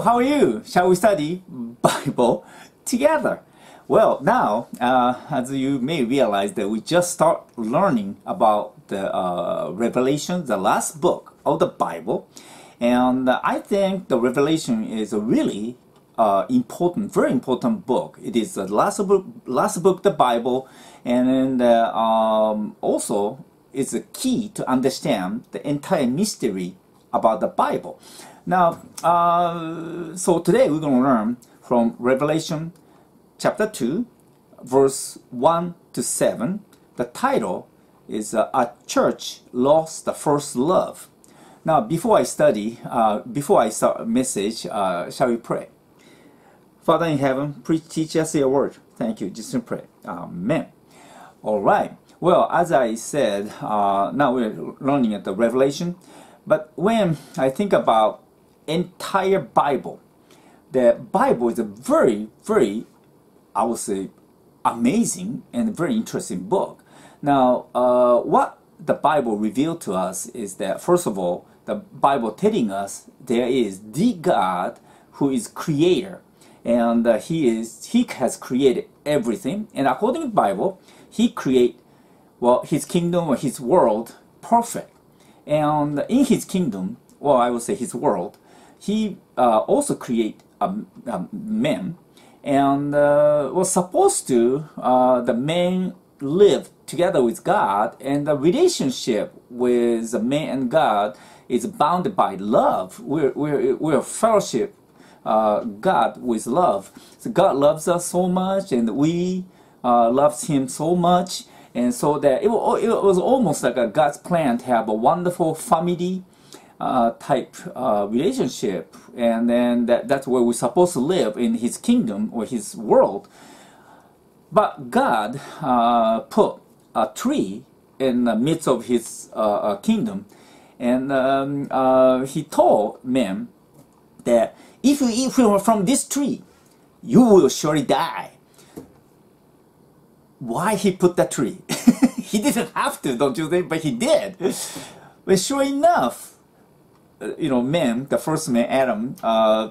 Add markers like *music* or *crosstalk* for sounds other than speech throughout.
How are you? Shall we study Bible together? Well, now, uh, as you may realize that we just start learning about the uh, Revelation, the last book of the Bible. And I think the Revelation is a really uh, important, very important book. It is the last book, last book the Bible, and uh, um, also it's a key to understand the entire mystery about the Bible. Now, uh, so today we're going to learn from Revelation chapter 2, verse 1 to 7. The title is uh, A Church Lost the First Love. Now, before I study, uh, before I start a message, uh, shall we pray? Father in heaven, please teach us your word. Thank you. Just pray. Amen. All right. Well, as I said, uh, now we're learning at the Revelation. But when I think about entire Bible, the Bible is a very, very, I would say, amazing and very interesting book. Now, uh, what the Bible revealed to us is that, first of all, the Bible telling us there is the God who is creator. And uh, he is he has created everything. And according to the bible he create well his kingdom or his world perfect. And in his kingdom well i would say his world he uh, also create a, a man and uh, was supposed to uh, the man live together with god and the relationship with the man and god is bounded by love we're, we're, we're fellowship uh, God with love. So God loves us so much, and we uh, loves Him so much, and so that it, it was almost like a God's plan to have a wonderful family uh, type uh, relationship, and then that, that's where we're supposed to live in His kingdom or His world. But God uh, put a tree in the midst of His uh, kingdom, and um, He told men that if you eat from this tree, you will surely die. Why he put that tree? *laughs* he didn't have to, don't you think? But he did. But sure enough, uh, you know, man, the first man, Adam, uh,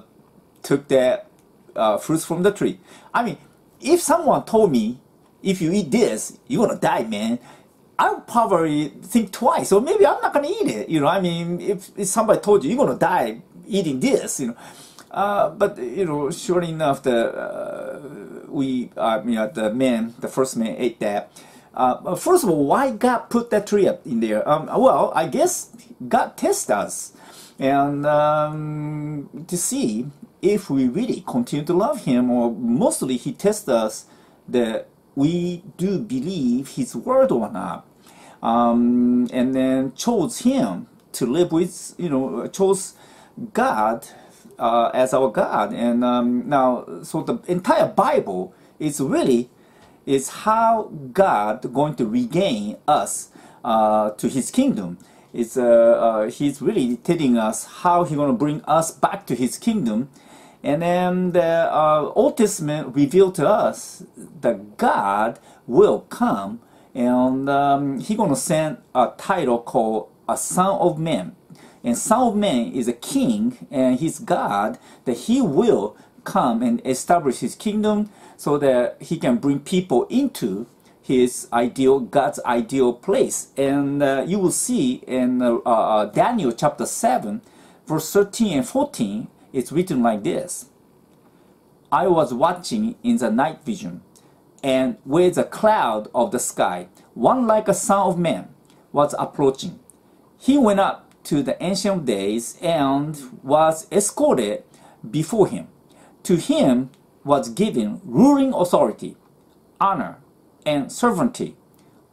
took that uh, fruits from the tree. I mean, if someone told me, if you eat this, you're gonna die, man, I would probably think twice, or maybe I'm not gonna eat it. You know, I mean, if, if somebody told you you're gonna die eating this, you know, uh, but you know, sure enough, the uh, we, I mean, uh, the man, the first man ate that. Uh, first of all, why God put that tree up in there? Um, well, I guess God tests us, and um, to see if we really continue to love Him, or mostly He tests us that we do believe His word or not, um, and then chose Him to live with, you know, chose God uh, as our God. And um, now, so the entire Bible is really is how God going to regain us uh, to His kingdom. It's uh, uh He's really telling us how He's going to bring us back to His kingdom. And then the uh, Old Testament revealed to us that God will come and um, He's going to send a title called a Son of Man and Son of Man is a king and he's God, that he will come and establish his kingdom so that he can bring people into his ideal, God's ideal place. And uh, you will see in uh, uh, Daniel chapter 7, verse 13 and 14, it's written like this I was watching in the night vision, and with a cloud of the sky, one like a son of man was approaching. He went up to the ancient days and was escorted before him. To him was given ruling authority, honor, and sovereignty.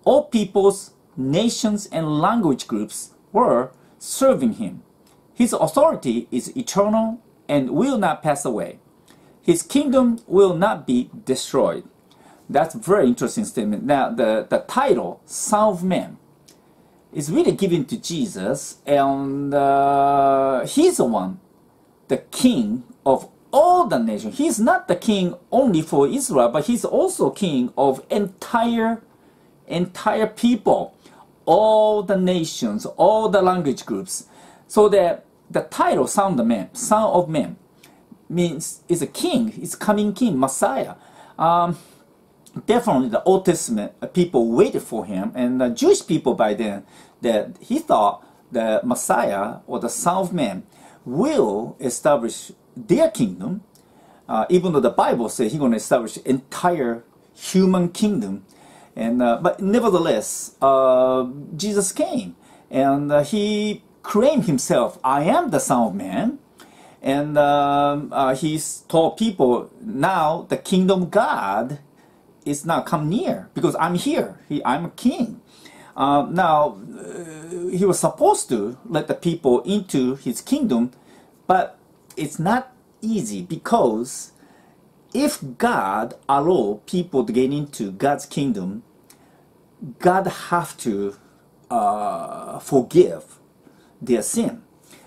All peoples, nations, and language groups were serving him. His authority is eternal and will not pass away. His kingdom will not be destroyed. That's a very interesting statement. Now, the, the title, Son of Man, is really given to Jesus, and uh, he's the one, the king of all the nations. He's not the king only for Israel, but he's also king of entire, entire people, all the nations, all the language groups. So that the title, Son of Man, Son of Man, means is a king, is coming king, Messiah. Um, definitely the Old Testament uh, people waited for him, and the Jewish people by then that he thought the Messiah or the Son of Man will establish their kingdom, uh, even though the Bible says he's going to establish entire human kingdom. And uh, but nevertheless, uh, Jesus came and uh, he claimed himself, "I am the Son of Man." And um, uh, he told people, "Now the kingdom of God is not come near because I'm here. He, I'm a king." Uh, now he was supposed to let the people into his kingdom, but it's not easy because if God allow people to get into God's kingdom, God have to uh, forgive their sin.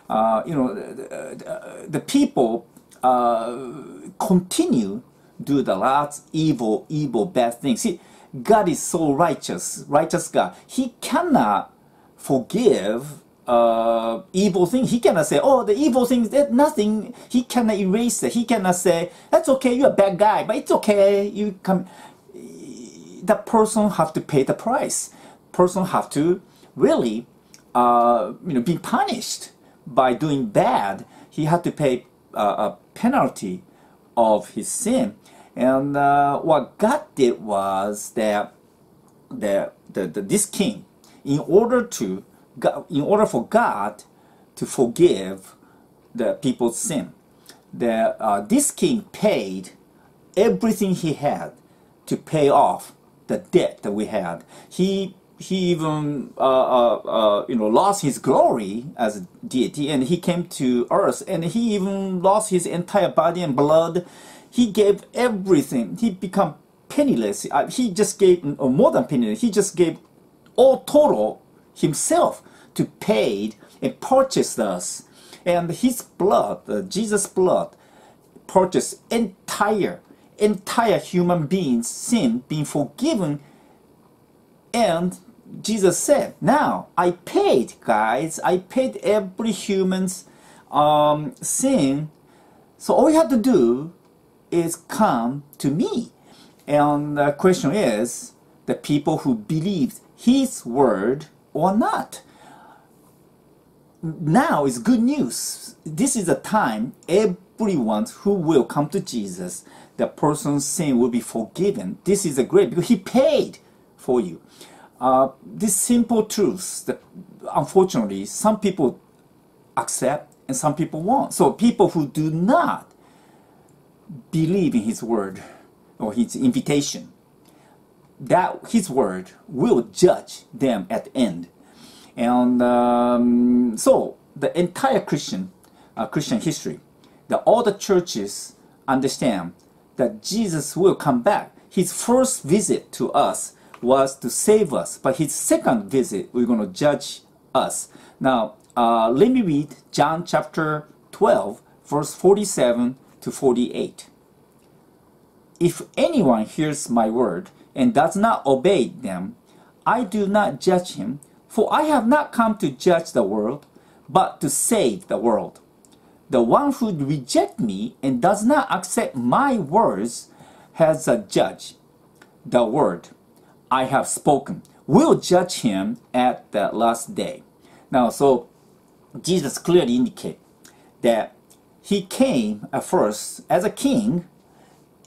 Uh, you know, the, the people uh, continue do the lots evil, evil, bad things. See, God is so righteous, righteous God. He cannot forgive uh, evil thing. He cannot say, oh, the evil things, that nothing. He cannot erase it. He cannot say, that's okay, you're a bad guy, but it's okay. You come. The person have to pay the price. Person have to really, uh, you know, be punished by doing bad. He had to pay uh, a penalty of his sin. And uh, what God did was that the, the, the, this king, in order to in order for God to forgive the people's sin, that uh, this king paid everything he had to pay off the debt that we had. He he even uh, uh, uh, you know lost his glory as a deity, and he came to earth, and he even lost his entire body and blood. He gave everything. He became penniless. Uh, he just gave more than penniless. He just gave all total himself to pay and purchase us. And his blood, uh, Jesus' blood, purchased entire, entire human beings' sin being forgiven. And Jesus said, now I paid, guys, I paid every human's um, sin. So all you have to do is come to me. And the question is, the people who believed his word or not. Now is good news. This is a time everyone who will come to Jesus, the person's sin will be forgiven. This is a great because he paid for you. Uh, this simple truth that unfortunately some people accept and some people won't. So people who do not believe in his word or his invitation that his word will judge them at the end. And um, so the entire Christian uh, Christian history, that all the churches understand that Jesus will come back. His first visit to us was to save us, but his second visit, we're going to judge us. Now, uh, let me read John chapter 12, verse 47 to 48. If anyone hears my word and does not obey them, I do not judge him, for I have not come to judge the world, but to save the world. The one who rejects me and does not accept my words has a judge. The word I have spoken will judge him at the last day. Now, so Jesus clearly indicate that he came at first as a king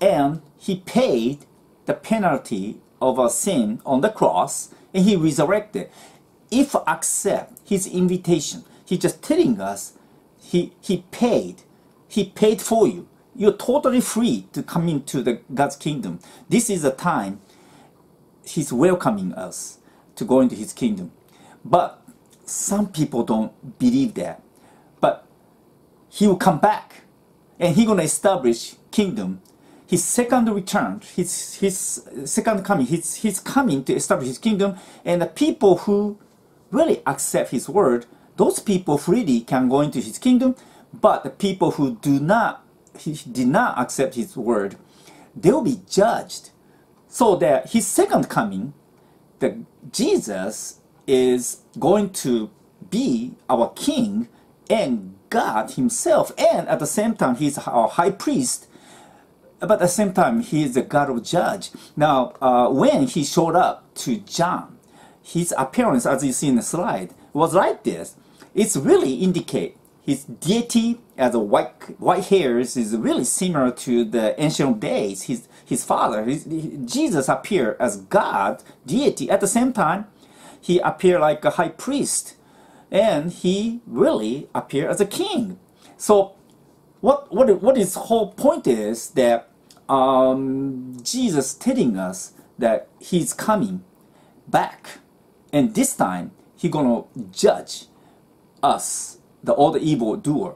and he paid the penalty of our sin on the cross and he resurrected. If accept his invitation, he just telling us he he paid. He paid for you. You're totally free to come into the God's kingdom. This is a time he's welcoming us to go into his kingdom. But some people don't believe that. But he will come back and he's gonna establish kingdom his second return, his, his second coming, his, his coming to establish his kingdom, and the people who really accept his word, those people freely can go into his kingdom, but the people who do not, he did not accept his word, they will be judged. So that his second coming, the Jesus is going to be our king and God Himself, and at the same time, He's our high priest. But at the same time, He is the God of judge. Now, uh, when He showed up to John, His appearance, as you see in the slide, was like this. It's really indicate his deity as a white white hairs is really similar to the ancient days. His his father, his, Jesus, appeared as God, deity. At the same time, he appeared like a high priest, and he really appeared as a king. So, what what what his whole point is that um, Jesus telling us that he's coming back, and this time he gonna judge us, the all the evil doer.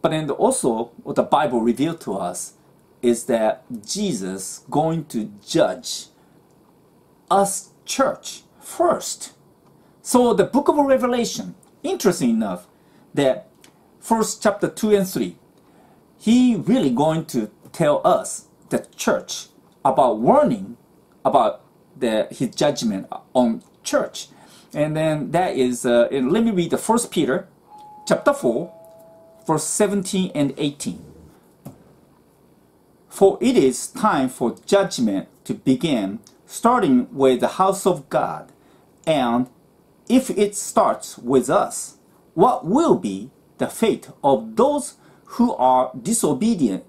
But then also what the Bible revealed to us is that Jesus going to judge us church first. So the book of Revelation, interesting enough, that first chapter 2 and 3, he really going to tell us, the church, about warning about the, his judgment on church. And then that is, uh, let me read the first Peter chapter 4, verse 17 and 18. For it is time for judgment to begin, starting with the house of God. And if it starts with us, what will be the fate of those who are disobedient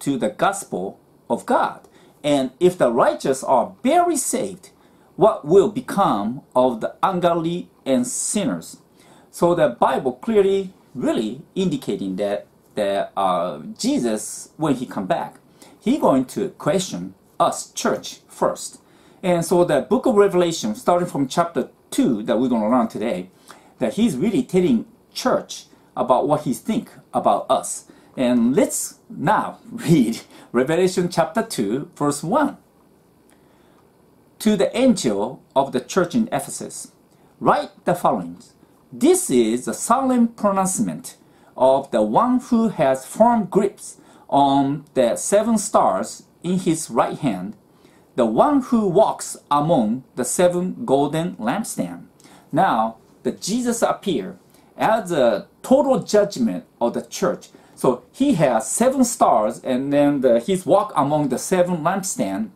to the gospel of God? And if the righteous are barely saved, what will become of the ungodly and sinners? So the Bible clearly really indicating that that uh, Jesus, when he come back, he going to question us, church, first. And so the book of Revelation, starting from chapter 2 that we're going to learn today, that he's really telling church about what he think about us. And let's now *laughs* read Revelation chapter 2, verse 1. To the angel of the church in Ephesus, write the following. This is a solemn pronouncement of the one who has firm grips on the seven stars in his right hand, the one who walks among the seven golden lampstands. Now, the Jesus appear as a total judgment of the church. So he has seven stars and then the, he's walk among the seven lampstands.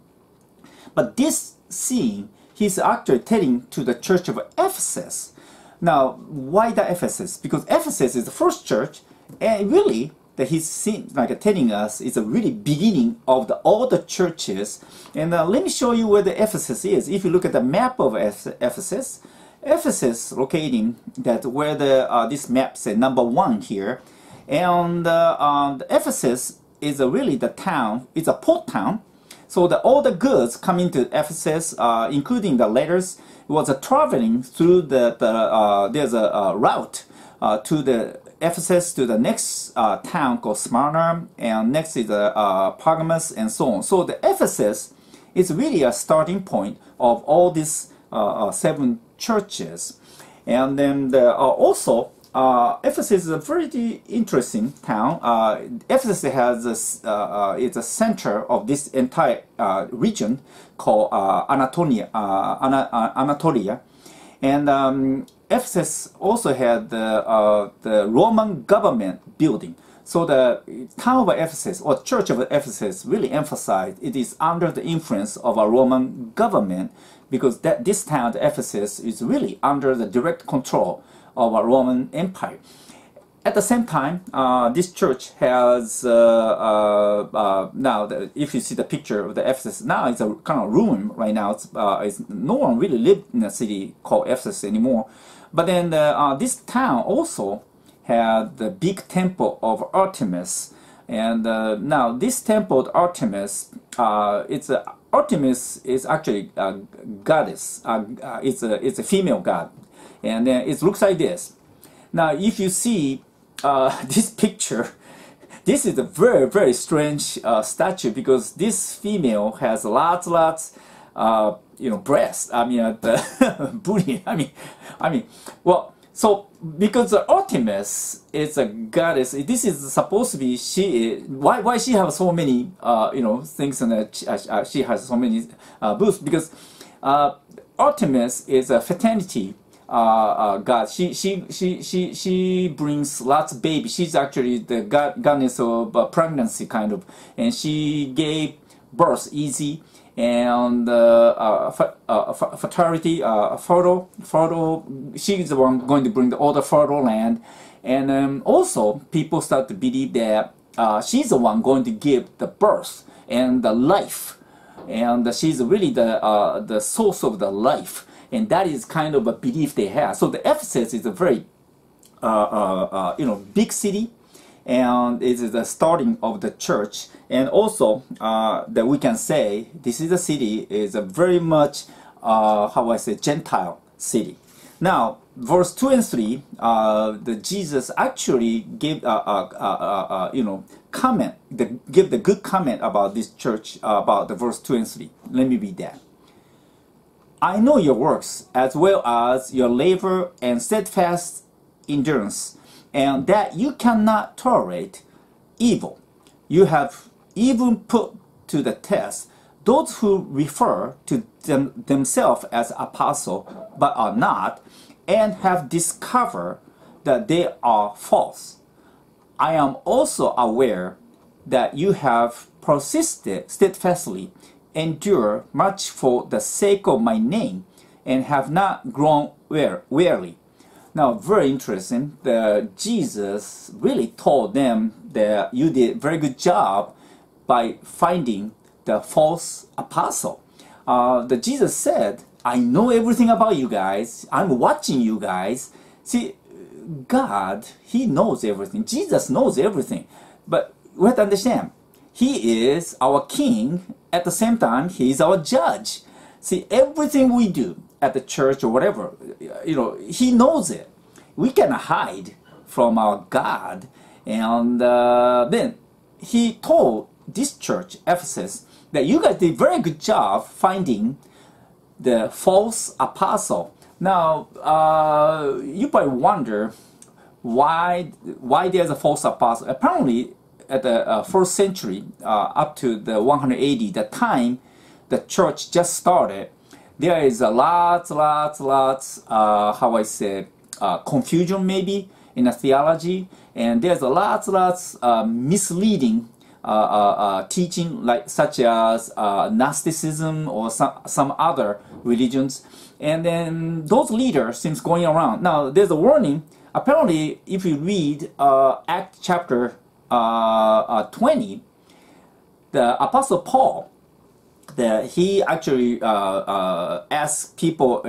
But this scene, he's actually telling to the church of Ephesus now, why the Ephesus? Because Ephesus is the first church, and really, that he's seen, like telling us is a really beginning of the, all the churches. And uh, let me show you where the Ephesus is. If you look at the map of Ephesus, Ephesus locating that where the uh, this map says number one here, and uh, uh, the Ephesus is really the town. It's a port town, so the, all the goods coming to Ephesus, uh, including the letters was uh, traveling through the, the uh, there's a, route uh, to the Ephesus to the next uh, town called Smyrna, and next is uh, uh, Pergamos, and so on. So the Ephesus is really a starting point of all these seven churches, and then the, also uh, Ephesus is a very interesting town. Uh, Ephesus has a, uh, uh, it's a center of this entire uh, region called uh, Anatolia, Ana, Anatolia, and um, Ephesus also had the the Roman government building. So the town of Ephesus or church of Ephesus really emphasized it is under the influence of a Roman government because that this town, Ephesus, is really under the direct control of a Roman Empire. At the same time, uh, this church has uh, uh, uh now. The, if you see the picture of the Ephesus, now it's a kind of ruin right now. It's, uh, it's no one really lived in a city called Ephesus anymore. But then uh, this town also had the big temple of Artemis, and now this temple of Artemis, it's a Artemis is actually a goddess. it's a it's a female god and then it looks like this. Now, if you see uh, *laughs* this picture, this is a very, very strange uh, statue because this female has lots, lots, uh, you know, breasts. I mean, uh, the *laughs* booty. I mean, I mean, well, so because the Artemis is a goddess, this is supposed to be she. Why, why she have so many, uh, you know, things and uh, she has so many uh, booths because Artemis is a fertility uh, uh, God. She, she, she, she, she brings lots of baby. She's actually the god, goddess of pregnancy, kind of, and she gave birth easy and uh, uh, uh, fertility, uh, fertile, fertile. She's the one going to bring the, all the fertile land, and um, also people start to believe that uh, she's the one going to give the birth and the life, and she's really the uh, the source of the life and that is kind of a belief they have. So the Ephesus is a very, uh, uh, uh, you know, big city, and it is the starting of the church. And also uh, that we can say this is a city is a very much uh, how I say Gentile city. Now, verse two and three, uh, the Jesus actually gave a you know comment, the, give the good comment about this church about the verse two and three. Let me read that. I know your works, as well as your labor and steadfast endurance, and that you cannot tolerate evil. You have even put to the test those who refer to them, themselves as apostle but are not, and have discovered that they are false. I am also aware that you have persisted steadfastly endure much for the sake of my name and have not grown weary. Now, very interesting. The Jesus really told them that you did a very good job by finding the false apostle. Uh, the Jesus said, "I know everything about you guys. I'm watching you guys." See, God, He knows everything. Jesus knows everything, but we have to understand he is our king. At the same time, he is our judge. See, everything we do at the church or whatever, you know, he knows it. We cannot hide from our God. And uh, then he told this church, Ephesus, that you guys did a very good job finding the false apostle. Now, uh, you probably wonder why why there's a false apostle. Apparently, at the uh, first century uh, up to the 180, the time the church just started, there is a lots, lots, lots, uh, how I say, uh, confusion maybe in the theology, and there's a lots, lots uh, misleading uh, teaching like such as Gnosticism or some, some other religions, and then those leaders seems going around. Now there's a warning. Apparently, if you read Act chapter uh, uh, Uh, uh, 20, the Apostle Paul, the, he actually uh, uh asked people,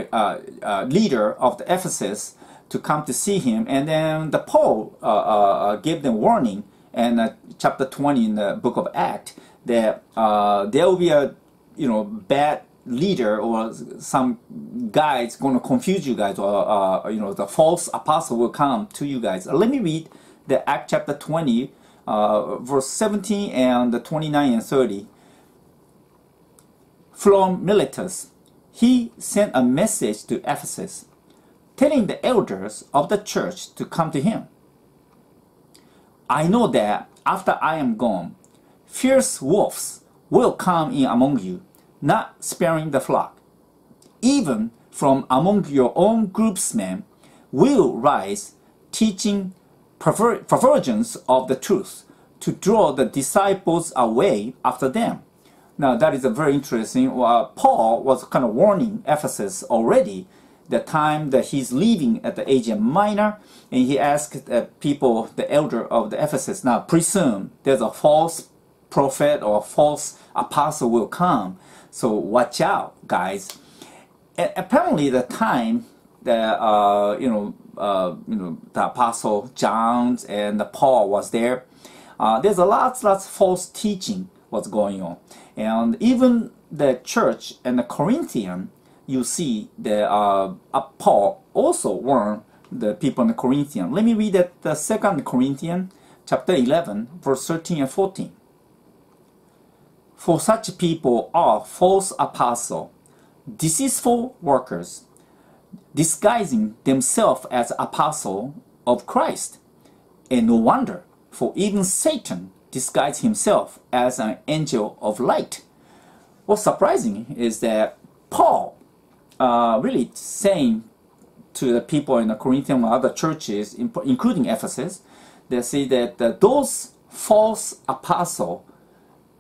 leader of the Ephesus, to come to see him, and then the Paul gave them warning, and chapter 20 in the book of Acts, that there will be a you know bad leader or some guys going to confuse you guys or uh, you know the false apostle will come to you guys. Let me read the act chapter 20 uh, verse 17 and 29 and 30. From Miletus, he sent a message to Ephesus, telling the elders of the church to come to him. I know that after I am gone, fierce wolves will come in among you, not sparing the flock. Even from among your own groupsmen will rise, teaching perversions of the truth to draw the disciples away after them. Now that is a very interesting. Uh, Paul was kind of warning Ephesus already the time that he's leaving at the Asia Minor, and he asked the people, the elder of the Ephesus, now presume there's a false prophet or false apostle will come, so watch out, guys. And apparently, the time that uh, you know uh, you know, the Apostle John and Paul was there. Uh, there's a lots, lots false teaching what's going on, and even the church and the Corinthian, you see the uh, Paul also warned the people in the Corinthian. Let me read that the Second Corinthian, chapter 11, verse 13 and 14. For such people are false apostles, deceitful workers disguising themselves as apostle of Christ. And no wonder, for even Satan disguised himself as an angel of light. What's surprising is that Paul uh, really saying to the people in the Corinthian and other churches, including Ephesus, they say that those false apostle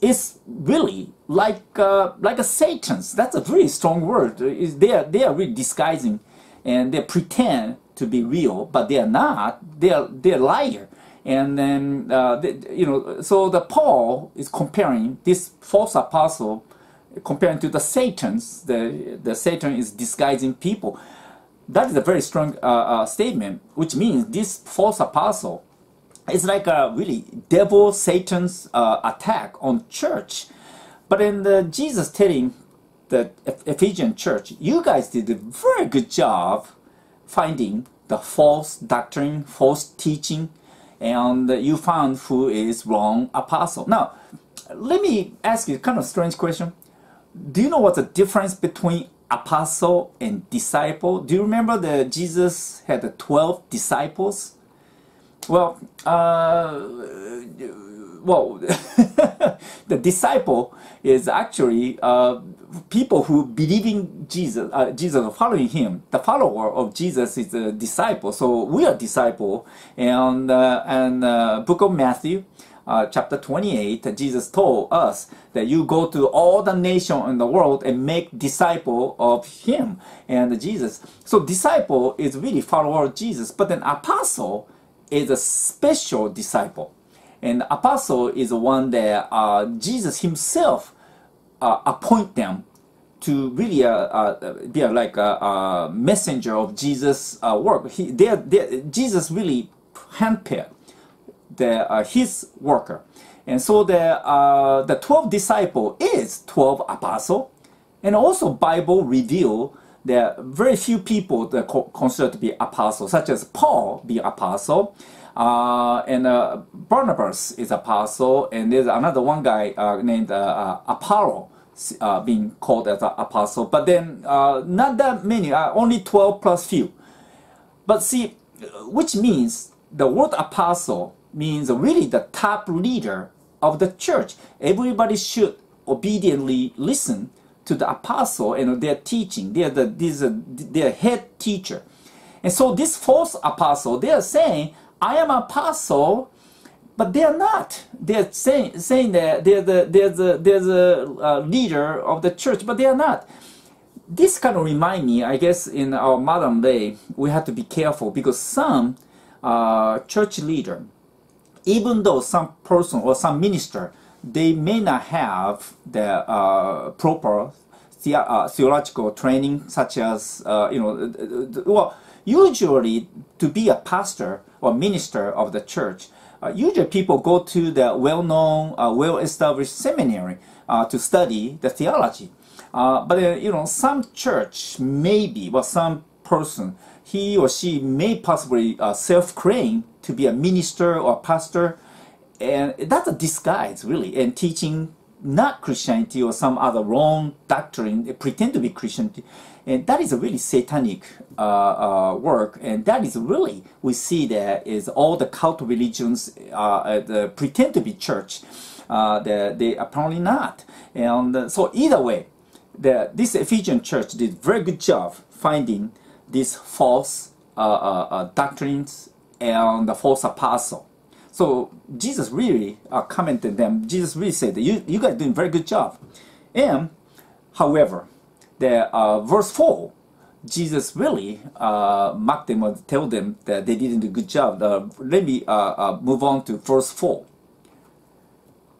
is really like uh, like a Satan's. That's a very strong word. Is they are they are really disguising, and they pretend to be real, but they are not. They are they are liar. And then uh, they, you know, so the Paul is comparing this false apostle, comparing to the Satan's. The the Satan is disguising people. That is a very strong uh, uh statement, which means this false apostle it's like a really devil Satan's uh, attack on church. But in the Jesus telling the Ephesian church, you guys did a very good job finding the false doctrine, false teaching, and you found who is wrong apostle. Now, let me ask you kind of strange question. Do you know what's the difference between apostle and disciple? Do you remember that Jesus had the 12 disciples? Well, uh, well, *laughs* the disciple is actually uh, people who believe in Jesus, uh, Jesus following him. The follower of Jesus is a disciple. So we are disciple. And uh, and uh, book of Matthew, uh, chapter 28, Jesus told us that you go to all the nation in the world and make disciple of him and Jesus. So disciple is really follower of Jesus. But then apostle is a special disciple. And apostle is the one that uh, Jesus himself uh, appoint them to really uh, uh be like a, a, messenger of Jesus' uh, work. He, they're, they're, Jesus really handpicked the, uh, his worker. And so the, the 12 disciple is 12 apostle. And also Bible reveal there are very few people that are considered to be apostles, such as Paul be apostle, uh, and uh, Barnabas is apostle, and there's another one guy uh, named uh, uh, Apollo uh, being called as an apostle. But then not that many, only 12 plus few. But see, which means the word apostle means really the top leader of the church. Everybody should obediently listen to the apostle and their teaching. They are the these are their head teacher. And so this false apostle, they are saying, I am apostle, but they are not. They're saying saying that they're the they're the they're the uh, leader of the church, but they are not. This kind of remind me, I guess, in our modern day, we have to be careful because some uh, church leader, even though some person or some minister they may not have the uh, proper the, uh, theological training, such as uh, you know, well, usually to be a pastor or minister of the church, uh, usually people go to the well-known, uh, well-established seminary uh, to study the theology. but you know, some church maybe, but some person, he or she may possibly self-claim to be a minister or pastor and that's a disguise, really, and teaching not Christianity or some other wrong doctrine, pretend to be Christianity. And that is a really satanic uh, uh, work. And that is really, we see that is all the cult religions uh, the pretend to be church. Uh, they, they apparently not. And uh, so either way, the, this Ephesian church did very good job finding these false uh, doctrines and the false apostle. So Jesus really uh, commented them. Jesus really said, you, you guys doing very good job. And, however, the uh, verse 4, Jesus really uh, mocked them and tell them that they didn't do a good job. Uh, let me uh, uh, move on to verse 4.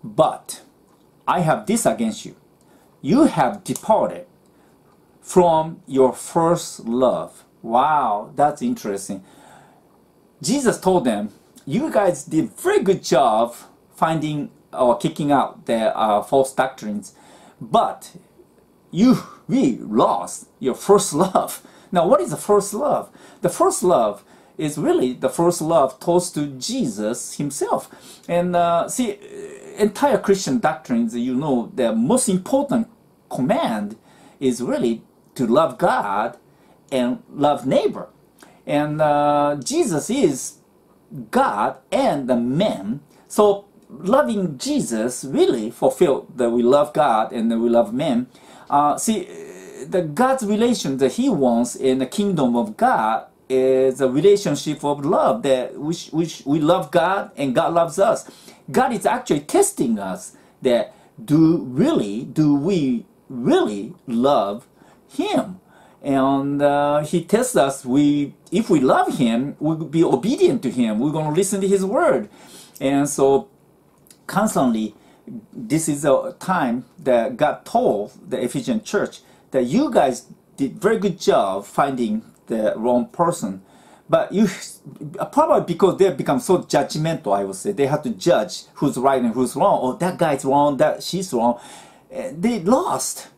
But I have this against you. You have departed from your first love. Wow, that's interesting. Jesus told them, you guys did very good job finding or kicking out the uh, false doctrines, but you really lost your first *laughs* love. Now, what is the first love? The first love is really the first love towards to Jesus Himself. And uh, see, entire Christian doctrines, you know, the most important command is really to love God and love neighbor. And uh, Jesus is God and the man. So loving Jesus really fulfilled that we love God and that we love men. Uh, see, the God's relation that He wants in the kingdom of God is a relationship of love that which which we love God and God loves us. God is actually testing us that do really do we really love Him? And uh, He tests us. We if we love Him, we will be obedient to Him. We're going to listen to His word, and so constantly this is a time that God told the Ephesian church that you guys did very good job finding the wrong person. But you probably because they become so judgmental, I would say they have to judge who's right and who's wrong. Oh, that guy's wrong, that she's wrong. They lost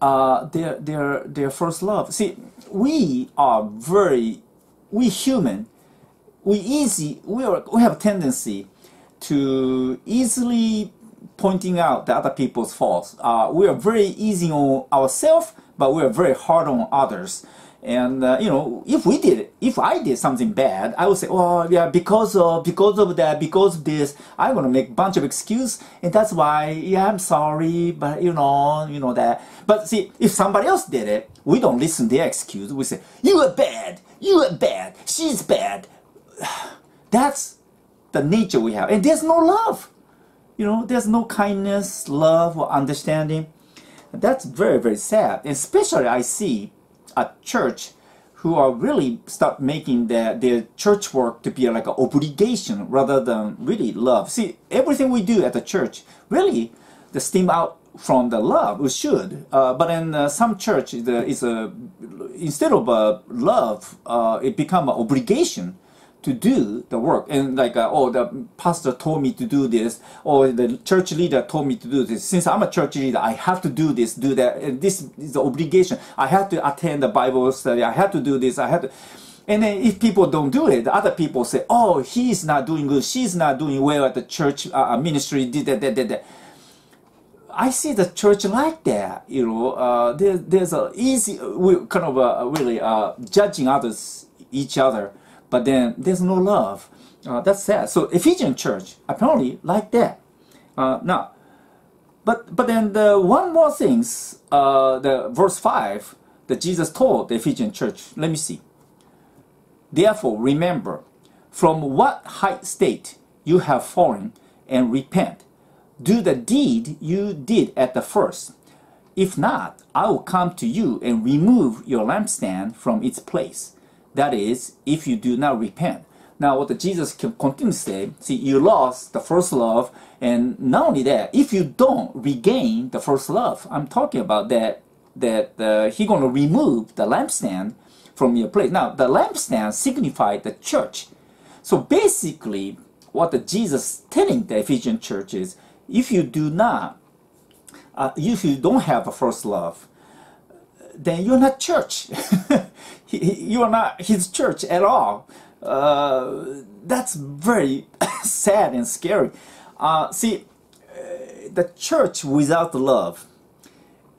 uh, their their their first love. See, we are very we human. We easy we are we have a tendency to easily pointing out the other people's faults. Uh, we are very easy on ourselves, but we are very hard on others. And uh, you know, if we did, if I did something bad, I would say, "Oh, yeah, because of because of that, because of this, I'm gonna make a bunch of excuse, and that's why, yeah, I'm sorry, but you know, you know that." But see, if somebody else did it, we don't listen to their excuse. We say, "You are bad, you are bad, she's bad." *sighs* That's the nature we have, and there's no love. You know, there's no kindness, love, or understanding. That's very, very sad. Especially, I see a church who are really start making their, their church work to be like an obligation rather than really love. See, everything we do at the church really the stem out from the love. We should, uh, but in uh, some church is a instead of a love, uh, it become an obligation to do the work and like uh, oh the pastor told me to do this or the church leader told me to do this since i'm a church leader i have to do this do that and this is the obligation i have to attend the bible study i have to do this i have to and then if people don't do it, other people say, "Oh, he's not doing good. She's not doing well at the church uh, uh ministry." Did that, that, that, that. I see the church like that. You know, uh, there, there's a easy, kind of uh, really uh, judging others, each other but then there's no love. Uh, that's sad. So Ephesian church apparently like that. Uh, now, but but then the one more things. Uh, the verse five that Jesus told the Ephesian church. Let me see. Therefore, remember from what high state you have fallen, and repent. Do the deed you did at the first. If not, I will come to you and remove your lampstand from its place that is, if you do not repent. Now, what Jesus continues to say, see, you lost the first love, and not only that, if you don't regain the first love, I'm talking about that that uh, He's going to remove the lampstand from your place. Now, the lampstand signified the church. So basically, what the Jesus telling the Ephesian church is, if you do not, uh, if you don't have a first love, then you're not church. *laughs* you are not his church at all. Uh, that's very *laughs* sad and scary. Uh, see, uh, the church without love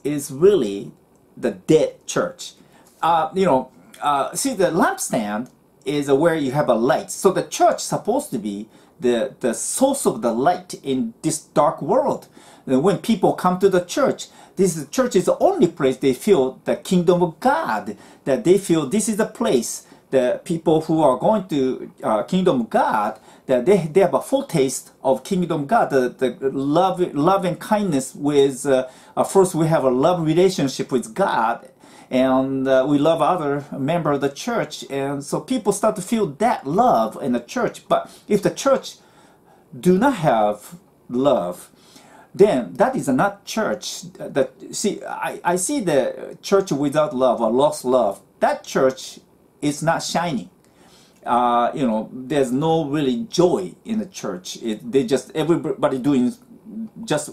is really the dead church. Uh, you know, uh, see, the lampstand is where you have a light. So the church supposed to be the, the source of the light in this dark world. When people come to the church, this church is the only place they feel the kingdom of God, that they feel this is the place the people who are going to uh, kingdom of God, that they, they have a full taste of kingdom of God, the, the love, love and kindness with, uh, uh, first we have a love relationship with God, and uh, we love other member of the church, and so people start to feel that love in the church. But if the church do not have love, then that is not church. That see, I, I see the church without love or lost love. That church is not shining. Uh, you know, there's no really joy in the church. It, they just everybody doing just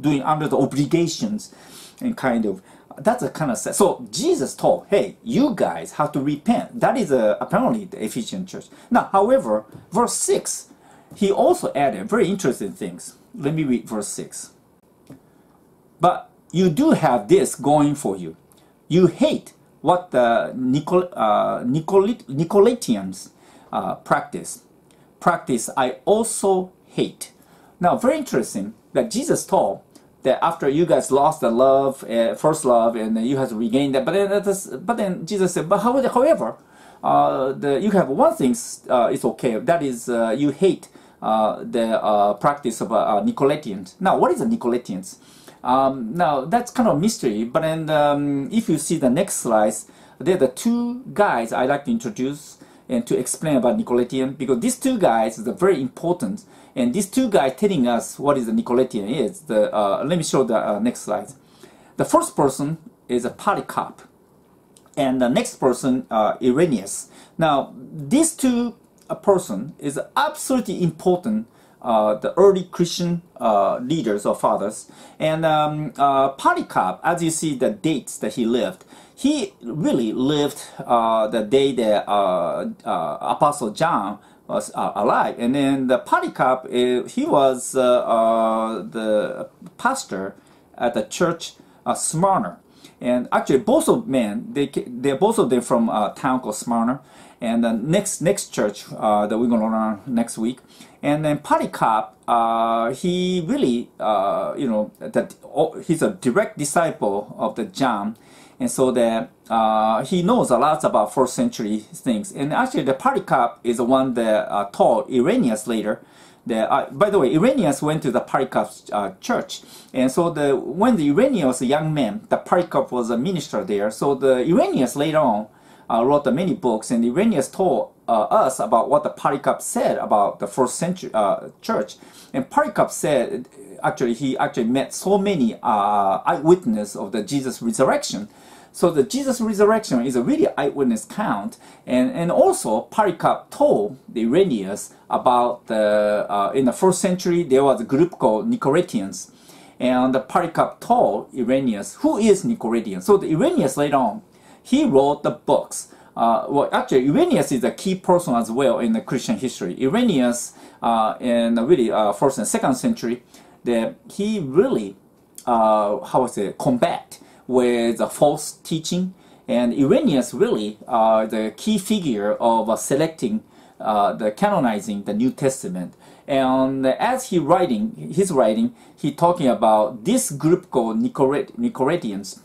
doing under the obligations and kind of that's a kind of sad. so jesus told hey you guys have to repent that is a, apparently the ephesian church now however verse 6 he also added very interesting things let me read verse 6. But you do have this going for you. You hate what the Nicol, uh, Nicolit, uh, practice. Practice I also hate. Now, very interesting that Jesus told that after you guys lost the love, uh, first love, and you have to regain that. But then, that's, but then Jesus said, but however, uh, the, you have one thing uh, is okay. That is, uh, you hate the uh, practice of uh, Nicolaitans. Now, what is a Nicolaitans? Um, now, that's kind of mystery. But um, if you see the next slides, there are the two guys I like to introduce and to explain about Nicolaitan because these two guys are very important. And these two guys telling us what is the Nicolaitan is. The, let me show the next slide. The first person is a Polycarp and the next person, uh, Irenaeus. Now, these two uh, person is absolutely important. Uh, the early Christian uh, leaders or fathers, and um, uh, Polycarp, as you see the dates that he lived, he really lived uh, the day that uh, uh, Apostle John was alive, and then the Polycarp, he was the pastor at the church Smyrna. And actually, both of men, they they're both of them from a town called Smyrna. And the next next church uh, that we're gonna learn next week. And then Polycarp, uh, he really, uh, you know, that oh, he's a direct disciple of the John, and so that uh, he knows a lot about first century things. And actually, the Polycarp is the one that uh, taught Irenaeus later the, uh, by the way, Irenaeus went to the Polycarp uh, church, and so the when the Irenaeus was a young man, the Polycarp was a minister there. So the Irenaeus later on uh, wrote many books, and Irenaeus told uh, us about what the Polycarp said about the first century uh, church. And Polycarp said, actually, he actually met so many uh, eyewitnesses of the Jesus resurrection so the Jesus resurrection is a really eyewitness count, and and also Polycarp told the Irenaeus about the uh, in the first century there was a group called Nicolaitans, and the Polycarp told Irenaeus who is Nicolaitans. So the Irenaeus later on he wrote the books. Uh, well, actually, Irenaeus is a key person as well in the Christian history. Irenaeus, uh, in the really uh, first and second century, that he really, uh, how was it, combat with a false teaching. And Irenaeus really are the key figure of uh, selecting uh, the canonizing the New Testament. And as he writing, his writing, he talking about this group called Nicolaitans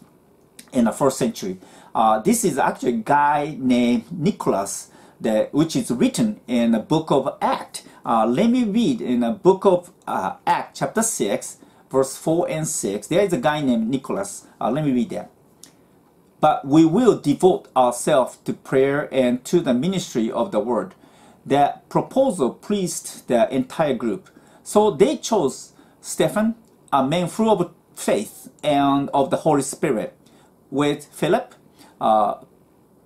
in the first century. Uh, this is actually a guy named Nicholas, that, which is written in the book of Acts. Uh, let me read in the book of uh, Acts, chapter 6, verse 4 and 6, there is a guy named Nicholas. Uh, let me read that. But we will devote ourselves to prayer and to the ministry of the word. That proposal pleased the entire group. So they chose Stephen, a man full of faith and of the Holy Spirit, with Philip, uh,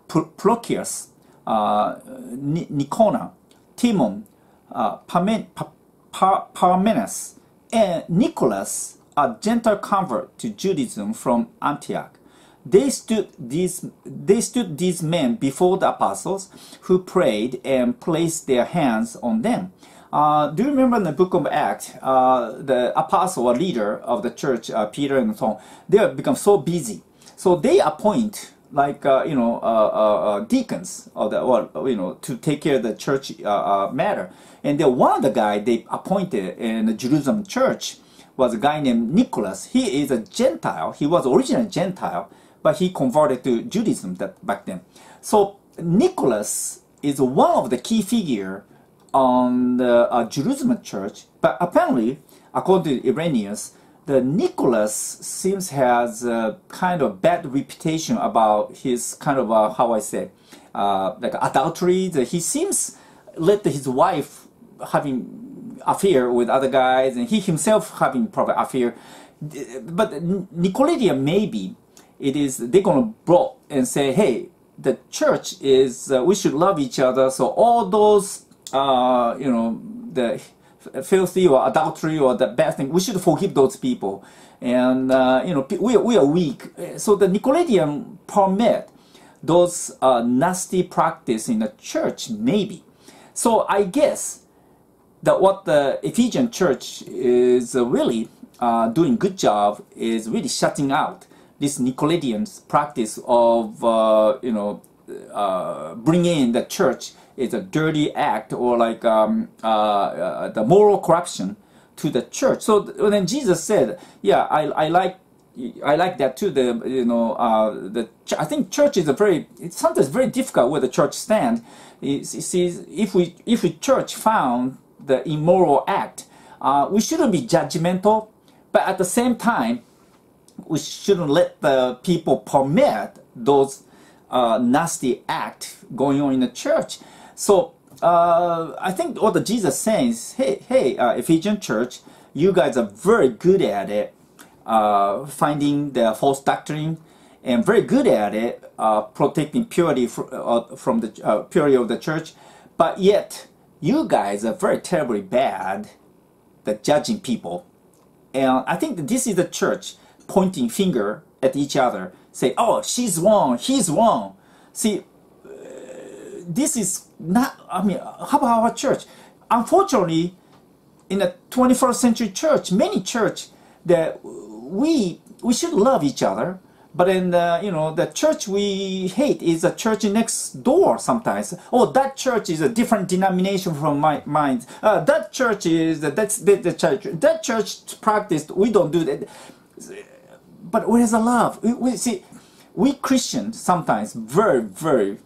Prochorus, uh, Nicanor, Timon, uh, Parmenas, and Nicholas, a Gentile convert to Judaism from Antioch. They stood these they stood these men before the apostles, who prayed and placed their hands on them. Uh, do you remember in the book of Acts, uh, the apostle or leader of the church, uh, Peter and so on, they have become so busy. So they appoint like uh, you know uh, uh, deacons of the or you know to take care of the church matter. And then one of the guy they appointed in the Jerusalem church was a guy named Nicholas. He is a Gentile. He was originally Gentile, but he converted to Judaism that back then. So Nicholas is one of the key figure on the uh, Jerusalem church. But apparently, according to Irenaeus, the Nicholas seems has a kind of bad reputation about his kind of uh, how I say uh, like adultery. He seems let his wife having affair with other guys, and he himself having probably affair. But Nicolaitan maybe it is they're gonna brought and say, hey, the church is uh, we should love each other. So all those uh, you know the filthy or adultery or the bad thing, we should forgive those people. And uh, you know we we are weak, so the Nicolaitan permit those uh, nasty practice in the church maybe. So I guess that what the Ephesian church is really uh, doing good job is really shutting out this Nicolaitan practice of uh, you know uh, bringing the church is a dirty act or like um, uh, uh, the moral corruption to the church. So then Jesus said, "Yeah, I, I like." I like that too. The you know uh, the I think church is a very it's sometimes very difficult where the church stand. See, if we if we church found the immoral act, uh, we shouldn't be judgmental, but at the same time, we shouldn't let the people permit those uh, nasty act going on in the church. So uh, I think what the Jesus says, hey, hey, uh, Ephesian church, you guys are very good at it, uh, finding the false doctrine, and very good at it, uh, protecting purity fr- uh, from the uh, purity of the church. But yet, you guys are very terribly bad at judging people. And I think this is the church pointing finger at each other, say, "Oh, she's wrong, he's wrong." See, this is not. I mean, how about our church? Unfortunately, in the 21st century church, many church that we we should love each other, but in the you know the church we hate is a church next door sometimes. Oh, that church is a different denomination from my mind. Uh, that church is that's the, the church. That church practiced. We don't do that. But where's the love? We, we see we Christians sometimes very very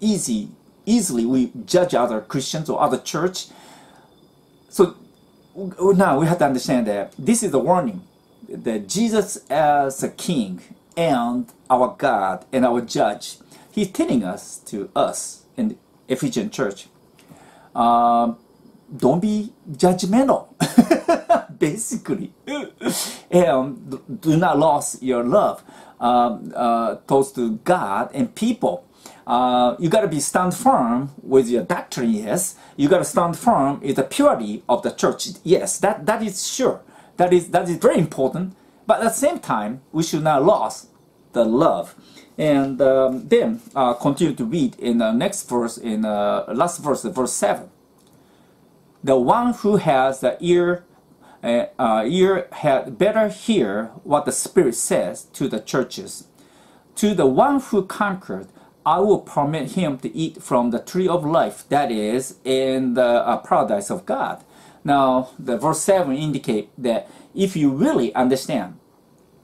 easy easily we judge other Christians or other church. So now we have to understand that this is a warning that Jesus as a king and our God and our judge, he's telling us to us in Ephesian church, um, don't be judgmental, *laughs* basically, and do not lose your love um, uh, towards to God and people. Uh, you got to be stand firm with your doctrine, yes. You got to stand firm in the purity of the church, yes. That that is sure. That is that is very important. But at the same time, we should not lose the love. And um, then uh, continue to read in the next verse, in uh, last verse, verse seven. The one who has the ear, uh, uh, ear had better hear what the Spirit says to the churches. To the one who conquered, I will permit him to eat from the tree of life that is in the uh, paradise of God. Now, the verse 7 indicate that if you really understand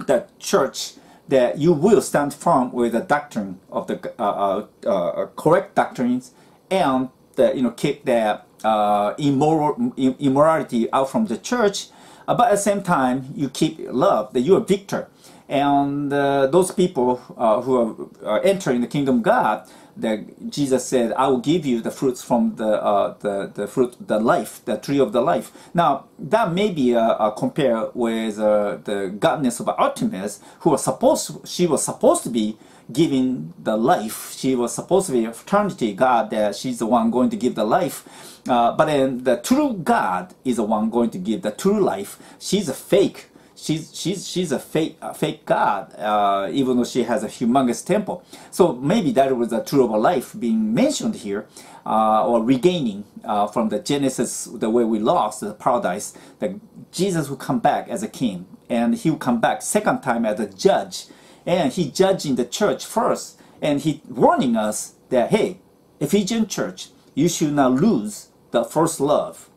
the church, that you will stand firm with the doctrine of the uh, uh, uh correct doctrines and the, you know keep the uh, immoral immorality out from the church, uh, but at the same time you keep love that you are victor and uh, those people uh, who are entering the kingdom of God, that Jesus said, "I will give you the fruits from the uh, the the fruit, the life, the tree of the life." Now that may be uh, uh, compared with uh, the goddess of Artemis, who was supposed she was supposed to be giving the life. She was supposed to be a fraternity god that she's the one going to give the life. but then the true God is the one going to give the true life. She's a fake she's she's she's a fake a fake god, uh, even though she has a humongous temple. So maybe that was a true of a life being mentioned here, uh, or regaining uh, from the Genesis, the way we lost the paradise. That Jesus will come back as a king, and he will come back second time as a judge, and he judging the church first, and he warning us that hey, Ephesian church, you should not lose the first love,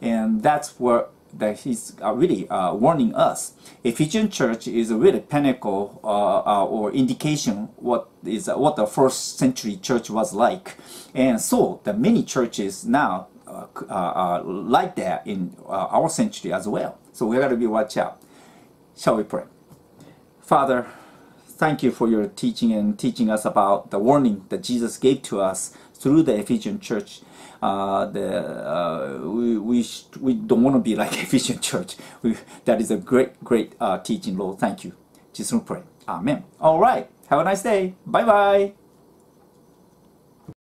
and that's where that he's uh, really uh, warning us. Ephesian church is a really pinnacle uh, uh or indication what is uh, what the first century church was like, and so the many churches now uh, like that in our century as well. So we got to be watch out. Shall we pray? Father, thank you for your teaching and teaching us about the warning that Jesus gave to us through the Ephesian church uh, the uh, we we, we don't want to be like *laughs* Ephesian church. We, that is a great great uh, teaching, Lord. Thank you. Jesus pray. Amen. All right. Have a nice day. Bye bye.